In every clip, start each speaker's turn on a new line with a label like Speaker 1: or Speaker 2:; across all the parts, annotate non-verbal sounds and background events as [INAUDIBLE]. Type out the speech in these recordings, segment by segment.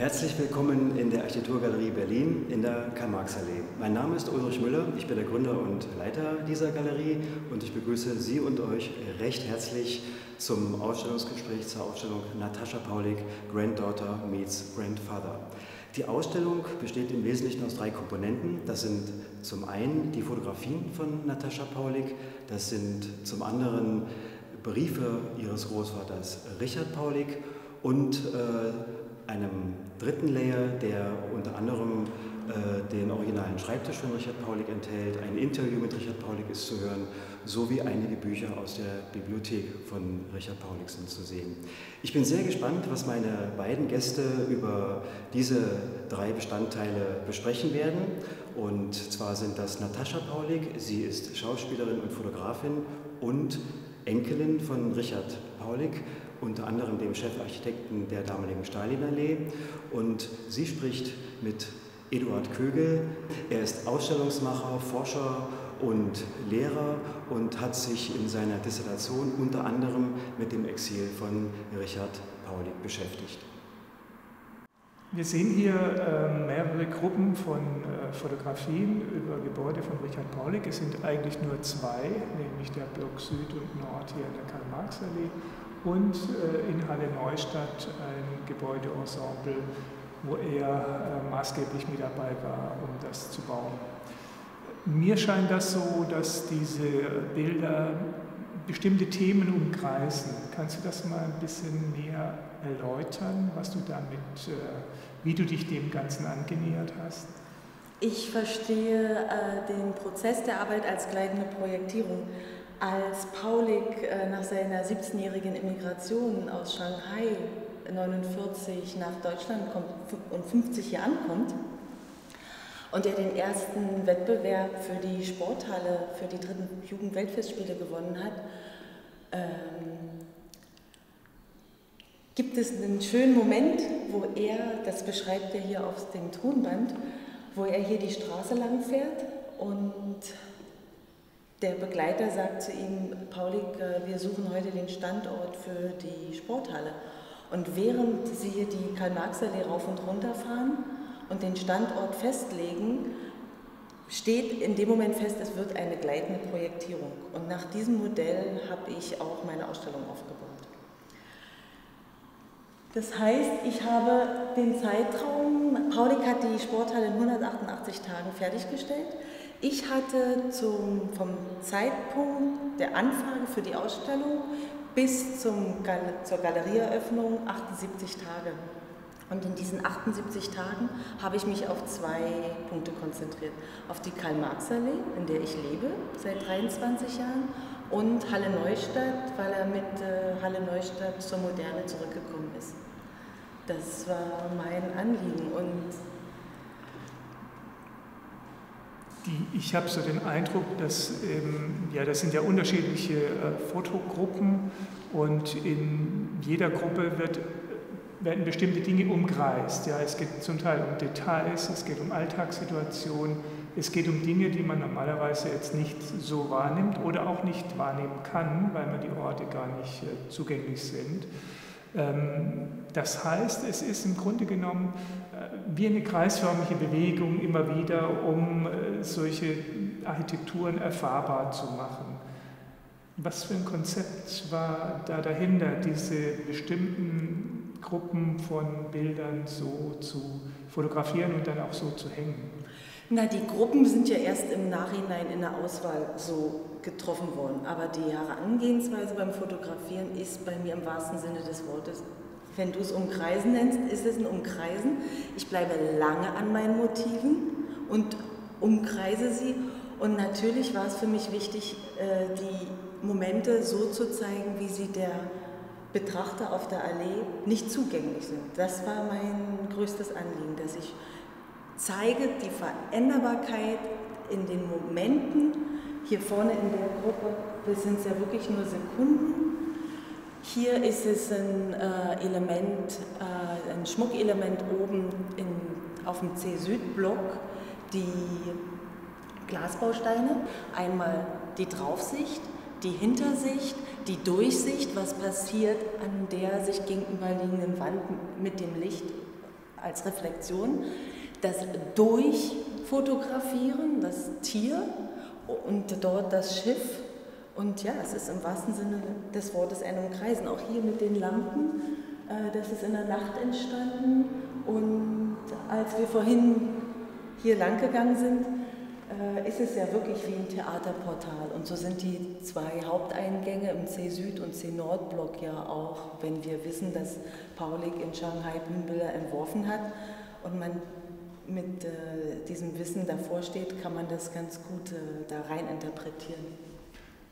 Speaker 1: Herzlich willkommen in der Architekturgalerie Berlin in der Karl-Marx-Allee. Mein Name ist Ulrich Müller, ich bin der Gründer und Leiter dieser Galerie und ich begrüße Sie und euch recht herzlich zum Ausstellungsgespräch zur Ausstellung Natascha Paulik, Granddaughter meets Grandfather. Die Ausstellung besteht im Wesentlichen aus drei Komponenten. Das sind zum einen die Fotografien von Natascha Paulik, das sind zum anderen Briefe ihres Großvaters Richard Paulik und äh, einem dritten Layer, der unter anderem äh, den originalen Schreibtisch von Richard Paulik enthält. Ein Interview mit Richard Paulik ist zu hören, sowie einige Bücher aus der Bibliothek von Richard Paulik sind zu sehen. Ich bin sehr gespannt, was meine beiden Gäste über diese drei Bestandteile besprechen werden. Und zwar sind das Natascha Paulik, sie ist Schauspielerin und Fotografin und Enkelin von Richard Paulik unter anderem dem Chefarchitekten der damaligen Stalinallee. Und sie spricht mit Eduard Kögel. Er ist Ausstellungsmacher, Forscher und Lehrer und hat sich in seiner Dissertation unter anderem mit dem Exil von Richard Paulik beschäftigt.
Speaker 2: Wir sehen hier äh, mehrere Gruppen von äh, Fotografien über Gebäude von Richard Paulik. Es sind eigentlich nur zwei, nämlich der Block Süd und Nord hier in der Karl-Marx-Allee und äh, in Halle Neustadt ein Gebäudeensemble, wo er äh, maßgeblich mit dabei war, um das zu bauen. Mir scheint das so, dass diese Bilder bestimmte Themen umkreisen. Kannst du das mal ein bisschen näher erläutern, was du damit, äh, wie du dich dem Ganzen angenähert hast?
Speaker 3: Ich verstehe den Prozess der Arbeit als gleitende Projektierung. Als Paulik äh, nach seiner 17-jährigen Immigration aus Shanghai 49 nach Deutschland kommt und 50 hier ankommt und er den ersten Wettbewerb für die Sporthalle, für die dritten Jugendweltfestspiele gewonnen hat, ähm, gibt es einen schönen Moment, wo er, das beschreibt er hier auf dem Tonband, wo er hier die Straße lang fährt und der Begleiter sagt zu ihm, Paulik, äh, wir suchen heute den Standort für die Sporthalle. Und während sie hier die Karl-Marx-Allee rauf und runter fahren und den Standort festlegen, steht in dem Moment fest, es wird eine gleitende Projektierung. Und nach diesem Modell habe ich auch meine Ausstellung aufgebaut. Das heißt, ich habe den Zeitraum, Paulik hat die Sporthalle in 188 Tagen fertiggestellt. Ich hatte zum, vom Zeitpunkt der Anfrage für die Ausstellung bis zum, zur Galerieeröffnung 78 Tage. Und in diesen 78 Tagen habe ich mich auf zwei Punkte konzentriert. Auf die Karl-Marx-Allee, in der ich lebe seit 23 Jahren, und Halle Neustadt, weil er mit äh, Halle Neustadt zur Moderne zurückgekommen ist. Das war mein Anliegen. Und
Speaker 2: Die, ich habe so den Eindruck, dass ähm, ja, das sind ja unterschiedliche äh, Fotogruppen und in jeder Gruppe wird, werden bestimmte Dinge umkreist. Ja, es geht zum Teil um Details, es geht um Alltagssituationen, es geht um Dinge, die man normalerweise jetzt nicht so wahrnimmt oder auch nicht wahrnehmen kann, weil man die Orte gar nicht äh, zugänglich sind. Ähm, das heißt, es ist im Grunde genommen äh, wie eine kreisförmige Bewegung immer wieder, um äh, solche Architekturen erfahrbar zu machen. Was für ein Konzept war da dahinter, diese bestimmten Gruppen von Bildern so zu fotografieren und dann auch so zu hängen?
Speaker 3: Na, die Gruppen sind ja erst im Nachhinein in der Auswahl so getroffen worden. Aber die Herangehensweise beim Fotografieren ist bei mir im wahrsten Sinne des Wortes. Wenn du es Umkreisen nennst, ist es ein Umkreisen. Ich bleibe lange an meinen Motiven und umkreise sie. Und natürlich war es für mich wichtig, äh, die Momente so zu zeigen, wie sie der Betrachter auf der Allee nicht zugänglich sind. Das war mein größtes Anliegen, dass ich zeige die Veränderbarkeit in den Momenten. Hier vorne in der Gruppe sind es ja wirklich nur Sekunden. Hier ist es ein äh, Element, äh, ein Schmuckelement oben in, auf dem C-Süd-Block, die Glasbausteine. Einmal die Draufsicht, die Hintersicht, die Durchsicht, was passiert an der sich gegenüberliegenden Wand mit dem Licht als Reflexion, das Durchfotografieren, das Tier und dort das Schiff. Und ja, es ist im wahrsten Sinne des Wortes ein Umkreisen. Auch hier mit den Lampen, äh, das ist in der Nacht entstanden. Und als wir vorhin hier lang gegangen sind, äh, ist es ja wirklich wie ein Theaterportal. Und so sind die zwei Haupteingänge im C-Süd- und C-Nord-Block ja auch, wenn wir wissen, dass Paulik in Shanghai Bühnenbilder entworfen hat und man mit äh, diesem Wissen davor steht, kann man das ganz gut äh, da rein interpretieren.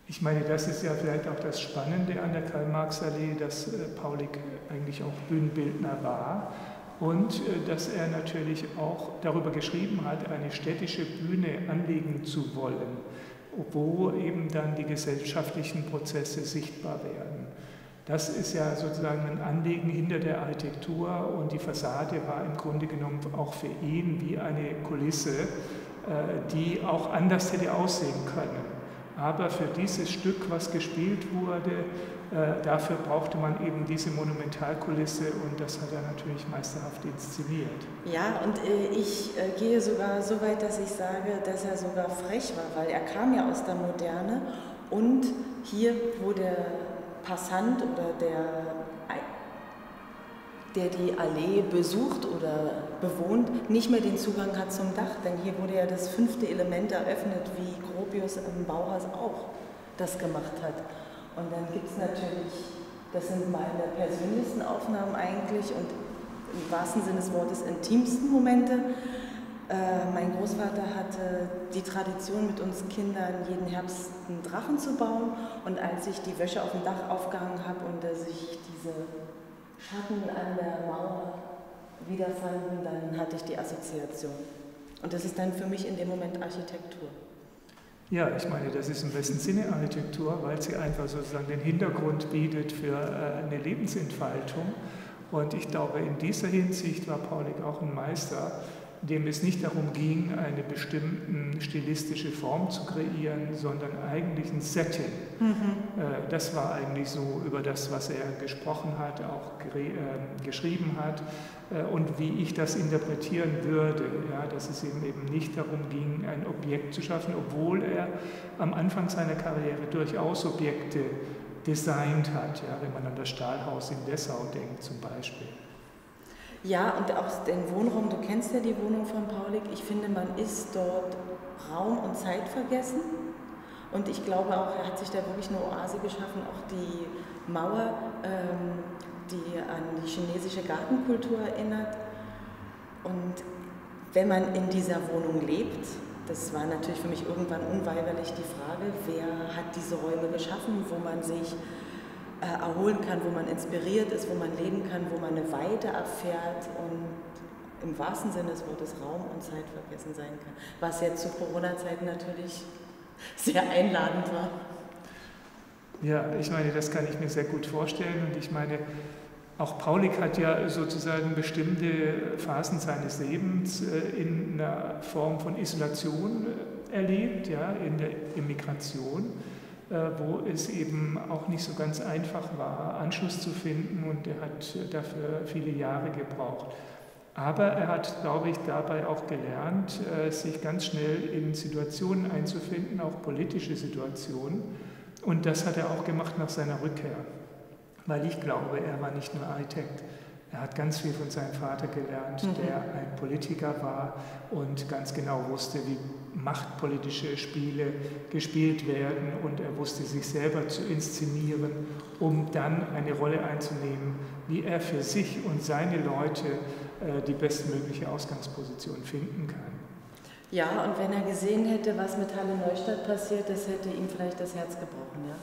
Speaker 2: Ich meine, das ist ja vielleicht auch das Spannende an der Karl-Marx-Allee, dass äh, Paulik eigentlich auch Bühnenbildner war und äh, dass er natürlich auch darüber geschrieben hat, eine städtische Bühne anlegen zu wollen, wo eben dann die gesellschaftlichen Prozesse sichtbar werden. Das ist ja sozusagen ein Anliegen hinter der Architektur und die Fassade war im Grunde genommen auch für ihn wie eine Kulisse, äh, die auch anders hätte aussehen können. Aber für dieses Stück, was gespielt wurde, dafür brauchte man eben diese Monumentalkulisse und das hat er natürlich meisterhaft inszeniert.
Speaker 3: Ja, und äh, ich äh, gehe sogar so weit, dass ich sage, dass er sogar frech war, weil er kam ja aus der Moderne und hier, wo der Passant oder der der die Allee besucht oder bewohnt, nicht mehr den Zugang hat zum Dach. Denn hier wurde ja das fünfte Element eröffnet, wie Gropius im Bauhaus auch das gemacht hat. Und dann gibt es natürlich, das sind meine persönlichsten Aufnahmen eigentlich und im wahrsten Sinne des Wortes intimsten Momente. Äh, mein Großvater hatte die Tradition, mit uns Kindern jeden Herbst einen Drachen zu bauen. Und als ich die Wäsche auf dem Dach aufgehangen habe und er sich diese Schatten an der Mauer wiederfanden, dann hatte ich die Assoziation. Und das ist dann für mich in dem Moment Architektur.
Speaker 2: Ja, ich meine, das ist im besten Sinne Architektur, weil sie einfach sozusagen den Hintergrund bietet für äh, eine Lebensentfaltung. Und ich glaube, in dieser Hinsicht war Paulik auch ein Meister, dem es nicht darum ging, eine bestimmte stilistische Form zu kreieren, sondern eigentlich ein Setting. Mhm. Äh, das war eigentlich so über das, was er gesprochen hat, auch äh, geschrieben hat äh, und wie ich das interpretieren würde, ja, dass es ihm eben nicht darum ging, ein Objekt zu schaffen, obwohl er am Anfang seiner Karriere durchaus Objekte designt hat, ja, wenn man an das Stahlhaus in Dessau denkt zum Beispiel.
Speaker 3: Ja, und auch den Wohnraum, du kennst ja die Wohnung von Paulik, ich finde, man ist dort Raum und Zeit vergessen. Und ich glaube auch, er hat sich da wirklich eine Oase geschaffen, auch die Mauer, ähm, die an die chinesische Gartenkultur erinnert. Und wenn man in dieser Wohnung lebt, das war natürlich für mich irgendwann unweigerlich die Frage, wer hat diese Räume geschaffen, wo man sich erholen kann, wo man inspiriert ist, wo man leben kann, wo man eine Weite erfährt und im wahrsten Sinne des Wortes Raum und Zeit vergessen sein kann. Was jetzt zu Corona-Zeiten natürlich [LAUGHS] sehr einladend war.
Speaker 2: Ja, ich meine, das kann ich mir sehr gut vorstellen und ich meine, auch Paulik hat ja sozusagen bestimmte Phasen seines Lebens äh, in einer Form von Isolation äh, erlebt, ja, in der Immigration. Äh, wo es eben auch nicht so ganz einfach war, Anschluss zu finden und er hat dafür viele Jahre gebraucht. Aber er hat, glaube ich, dabei auch gelernt, äh, sich ganz schnell in Situationen einzufinden, auch politische Situationen. Und das hat er auch gemacht nach seiner Rückkehr, weil ich glaube, er war nicht nur Architekt, er hat ganz viel von seinem Vater gelernt, mhm. der ein Politiker war und ganz genau wusste, wie machtpolitische Spiele gespielt werden und er wusste sich selber zu inszenieren, um dann eine Rolle einzunehmen, wie er für sich und seine Leute äh, die bestmögliche Ausgangsposition finden kann.
Speaker 3: Ja, und wenn er gesehen hätte, was mit Halle Neustadt passiert, das hätte ihm vielleicht das Herz gebrochen. Ja?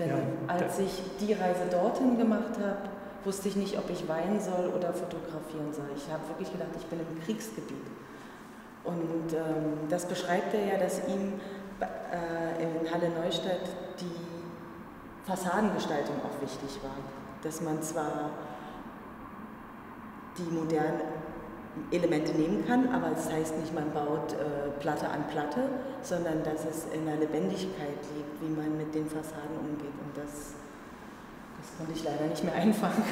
Speaker 3: Denn ja, als ich die Reise dorthin gemacht habe, wusste ich nicht, ob ich weinen soll oder fotografieren soll. Ich habe wirklich gedacht, ich bin im Kriegsgebiet. Und ähm, das beschreibt er ja, dass ihm äh, in Halle Neustadt die Fassadengestaltung auch wichtig war. Dass man zwar die modernen Elemente nehmen kann, aber das heißt nicht, man baut äh, Platte an Platte, sondern dass es in der Lebendigkeit liegt, wie man mit den Fassaden umgeht. Und das das konnte ich leider nicht mehr einfangen.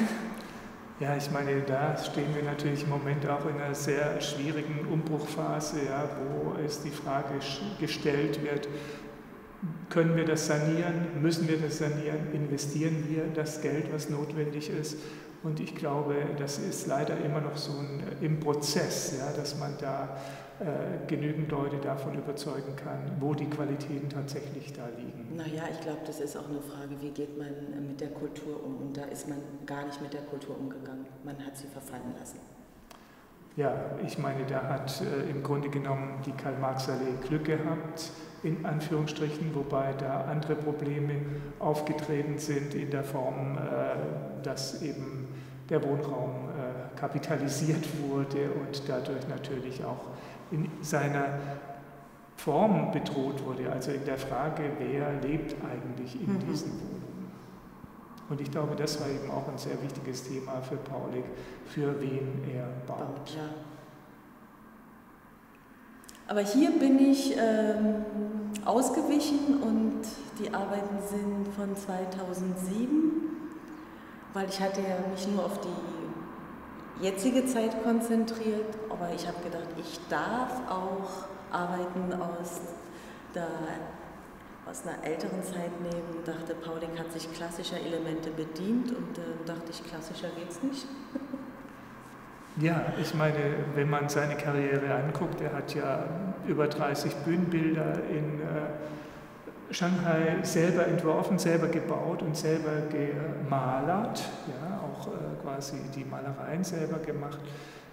Speaker 2: Ja, ich meine, da stehen wir natürlich im Moment auch in einer sehr schwierigen Umbruchphase, ja, wo es die Frage gestellt wird, können wir das sanieren, müssen wir das sanieren, investieren wir das Geld, was notwendig ist. Und ich glaube, das ist leider immer noch so ein, im Prozess, ja, dass man da äh, genügend Leute davon überzeugen kann, wo die Qualitäten tatsächlich da liegen.
Speaker 3: Naja, ich glaube, das ist auch eine Frage, wie geht man äh, mit der Kultur um? Und da ist man gar nicht mit der Kultur umgegangen. Man hat sie verfallen lassen.
Speaker 2: Ja, ich meine, da hat äh, im Grunde genommen die Karl-Marx-Allee Glück gehabt, in Anführungsstrichen, wobei da andere Probleme aufgetreten sind in der Form, äh, dass eben der Wohnraum äh, kapitalisiert wurde und dadurch natürlich auch in seiner Form bedroht wurde, also in der Frage, wer lebt eigentlich in mhm. diesen Wohnungen. Und ich glaube, das war eben auch ein sehr wichtiges Thema für Paulik, für wen er baut. Ja.
Speaker 3: Aber hier bin ich ähm, ausgewichen und die Arbeiten sind von 2007, weil ich hatte mich nur auf die jetzige Zeit konzentriert, aber ich habe gedacht, ich darf auch Arbeiten aus, der, aus einer älteren Zeit nehmen. Dachte, Pauling hat sich klassischer Elemente bedient und äh, dachte ich, klassischer geht's nicht.
Speaker 2: Ja, ich meine, wenn man seine Karriere anguckt, er hat ja über 30 Bühnenbilder in äh, Shanghai selber entworfen, selber gebaut und selber gemalert. Ja, auch äh, quasi die Malereien selber gemacht,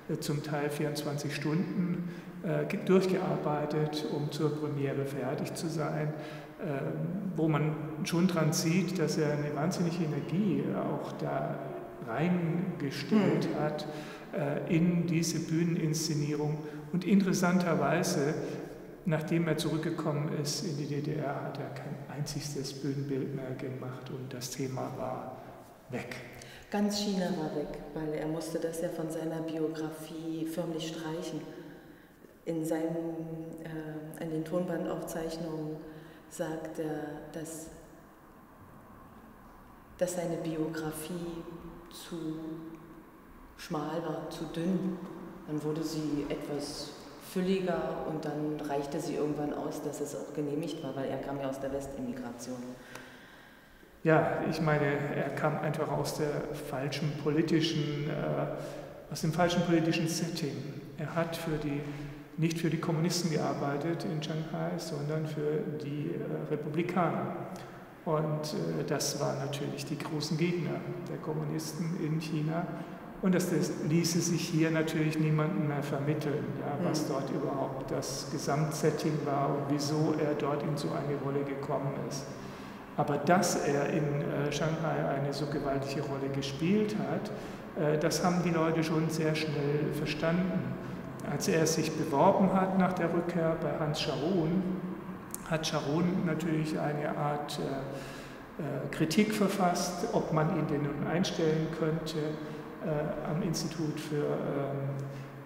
Speaker 2: äh, zum Teil 24 Stunden äh, durchgearbeitet, um zur Premiere fertig zu sein, ähm, wo man schon dran sieht, dass er eine wahnsinnige Energie auch da reingestellt mhm. hat in diese Bühneninszenierung. Und interessanterweise, nachdem er zurückgekommen ist in die DDR, hat er kein einziges Bühnenbild mehr gemacht und das Thema war weg.
Speaker 3: Ganz China war weg, weil er musste das ja von seiner Biografie förmlich streichen. In, seinen, äh, in den Tonbandaufzeichnungen sagt er, dass, dass seine Biografie zu schmal war, zu dünn. Dann wurde sie etwas fülliger und dann reichte sie irgendwann aus, dass es auch genehmigt war, weil er kam ja aus der Westimmigration
Speaker 2: ja, ich meine, er kam einfach aus der falschen politischen, äh, aus dem falschen politischen Setting. Er hat für die, nicht für die Kommunisten gearbeitet in Shanghai, sondern für die äh, Republikaner. Und äh, das waren natürlich die großen Gegner der Kommunisten in China. Und das, das ließe sich hier natürlich niemandem mehr vermitteln, ja, was mhm. dort überhaupt das Gesamtsetting war und wieso er dort in so eine Rolle gekommen ist. Aber dass er in äh, Shanghai eine so gewaltige Rolle gespielt hat, äh, das haben die Leute schon sehr schnell verstanden. Als er sich beworben hat nach der Rückkehr bei Hans Scharon, hat Scharon natürlich eine Art äh, Kritik verfasst, ob man ihn denn nun einstellen könnte am Institut für ähm,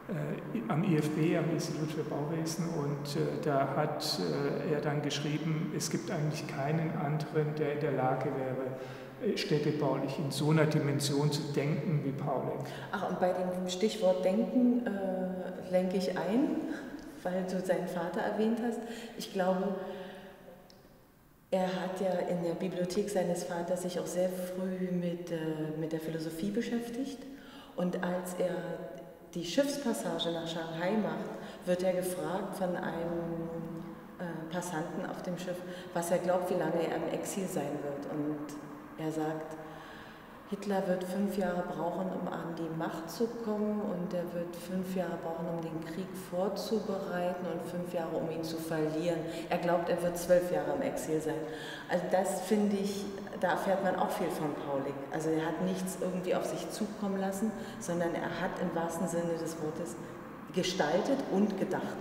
Speaker 2: äh, am IFB, am Institut für Bauwesen, und äh, da hat äh, er dann geschrieben, es gibt eigentlich keinen anderen, der in der Lage wäre, städtebaulich in so einer Dimension zu denken wie Pauling.
Speaker 3: Ach, und bei dem Stichwort Denken äh, lenke ich ein, weil du seinen Vater erwähnt hast. Ich glaube, er hat ja in der Bibliothek seines Vaters sich auch sehr früh mit, äh, mit der Philosophie beschäftigt. Und als er die Schiffspassage nach Shanghai macht, wird er gefragt von einem äh, Passanten auf dem Schiff, was er glaubt, wie lange er im Exil sein wird. Und er sagt, Hitler wird fünf Jahre brauchen, um an die Macht zu kommen und er wird fünf Jahre brauchen, um den Krieg vorzubereiten und fünf Jahre, um ihn zu verlieren. Er glaubt, er wird zwölf Jahre im Exil sein. Also das finde ich, da erfährt man auch viel von Paulik. Also er hat nichts irgendwie auf sich zukommen lassen, sondern er hat im wahrsten Sinne des Wortes gestaltet und gedacht.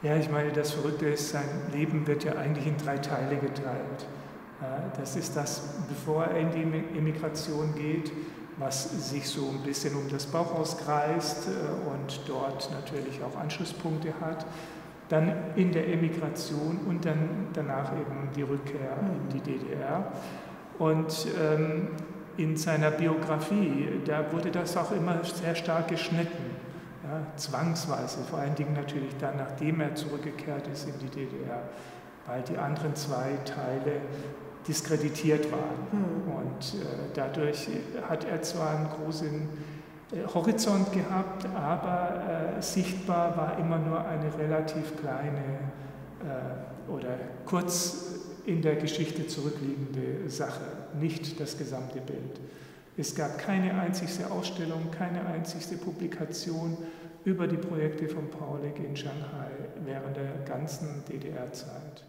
Speaker 2: Ja, ich meine, das Verrückte ist, sein Leben wird ja eigentlich in drei Teile geteilt. Das ist das, bevor er in die Emigration geht, was sich so ein bisschen um das Bauchhaus kreist äh, und dort natürlich auch Anschlusspunkte hat. Dann in der Emigration und dann danach eben die Rückkehr in die DDR. Und ähm, in seiner Biografie, da wurde das auch immer sehr stark geschnitten, ja, zwangsweise, vor allen Dingen natürlich dann, nachdem er zurückgekehrt ist in die DDR, weil die anderen zwei Teile diskreditiert waren. Mhm. Und äh, dadurch hat er zwar einen großen äh, Horizont gehabt, aber äh, sichtbar war immer nur eine relativ kleine äh, oder kurz in der Geschichte zurückliegende Sache, nicht das gesamte Bild. Es gab keine einzigste Ausstellung, keine einzigste Publikation über die Projekte von Paulik in Shanghai während der ganzen DDR-Zeit.